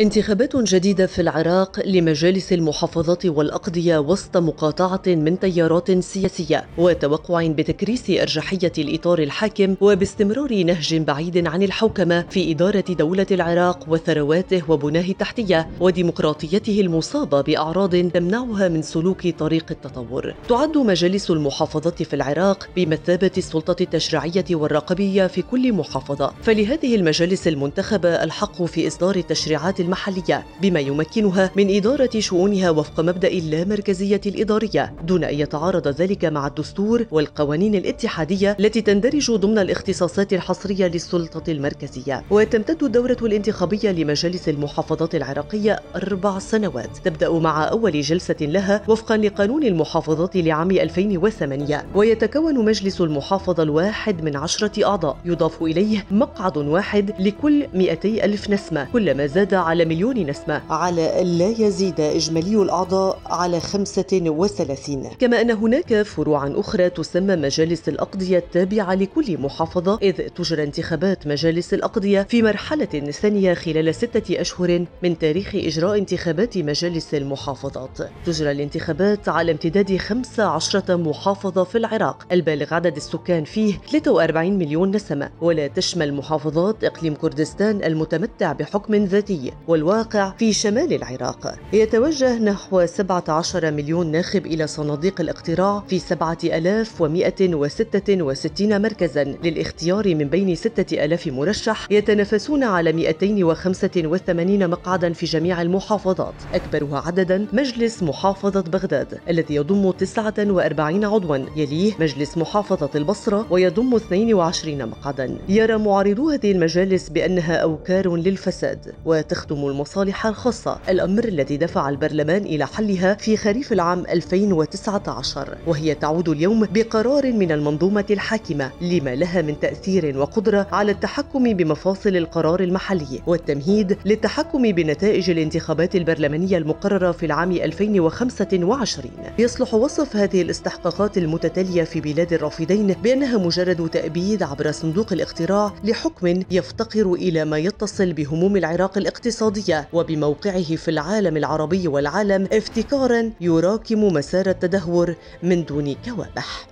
انتخابات جديدة في العراق لمجالس المحافظات والأقضية وسط مقاطعة من تيارات سياسية وتوقع بتكريس أرجحية الإطار الحاكم وباستمرار نهج بعيد عن الحوكمة في إدارة دولة العراق وثرواته وبناه التحتية وديمقراطيته المصابة بأعراض تمنعها من سلوك طريق التطور. تعد مجالس المحافظات في العراق بمثابة السلطة التشريعية والرقابية في كل محافظة، فلهذه المجالس المنتخبة الحق في إصدار التشريعات المحلية بما يمكنها من إدارة شؤونها وفق مبدأ اللامركزية الإدارية. دون أن يتعارض ذلك مع الدستور والقوانين الاتحادية التي تندرج ضمن الاختصاصات الحصرية للسلطة المركزية. وتمتد الدورة الانتخابية لمجالس المحافظات العراقية أربع سنوات. تبدأ مع أول جلسة لها وفقا لقانون المحافظات لعام 2008 ويتكون مجلس المحافظة الواحد من عشرة أعضاء. يضاف إليه مقعد واحد لكل 200 ألف نسمة. كلما زاد على على مليون نسمة. على لا يزيد إجمالي الأعضاء على 35 كما أن هناك فروعا أخرى تسمى مجالس الأقضية التابعة لكل محافظة إذ تجرى انتخابات مجالس الأقضية في مرحلة ثانية خلال ستة أشهر من تاريخ إجراء انتخابات مجالس المحافظات. تجرى الانتخابات على امتداد 15 محافظة في العراق البالغ عدد السكان فيه 43 مليون نسمة. ولا تشمل محافظات إقليم كردستان المتمتع بحكم ذاتي. والواقع في شمال العراق. يتوجه نحو 17 مليون ناخب إلى صناديق الاقتراع في 7166 مركزا. للاختيار من بين 6000 مرشح يتنافسون على 285 مقعدا في جميع المحافظات. أكبرها عددا مجلس محافظة بغداد الذي يضم 49 عضوا. يليه مجلس محافظة البصرة ويضم 22 مقعدا. يرى معارضو هذه المجالس بأنها أوكار للفساد وتخ تخدم المصالح الخاصة الأمر الذي دفع البرلمان إلى حلها في خريف العام 2019 وهي تعود اليوم بقرار من المنظومة الحاكمة لما لها من تأثير وقدرة على التحكم بمفاصل القرار المحلي والتمهيد للتحكم بنتائج الانتخابات البرلمانية المقررة في العام 2025 يصلح وصف هذه الاستحقاقات المتتالية في بلاد الرافدين بأنها مجرد تأبيد عبر صندوق الاقتراع لحكم يفتقر إلى ما يتصل بهموم العراق الاقتصادي. الاقتصادية وبموقعه في العالم العربي والعالم افتكارا يراكم مسار التدهور من دون كوابح.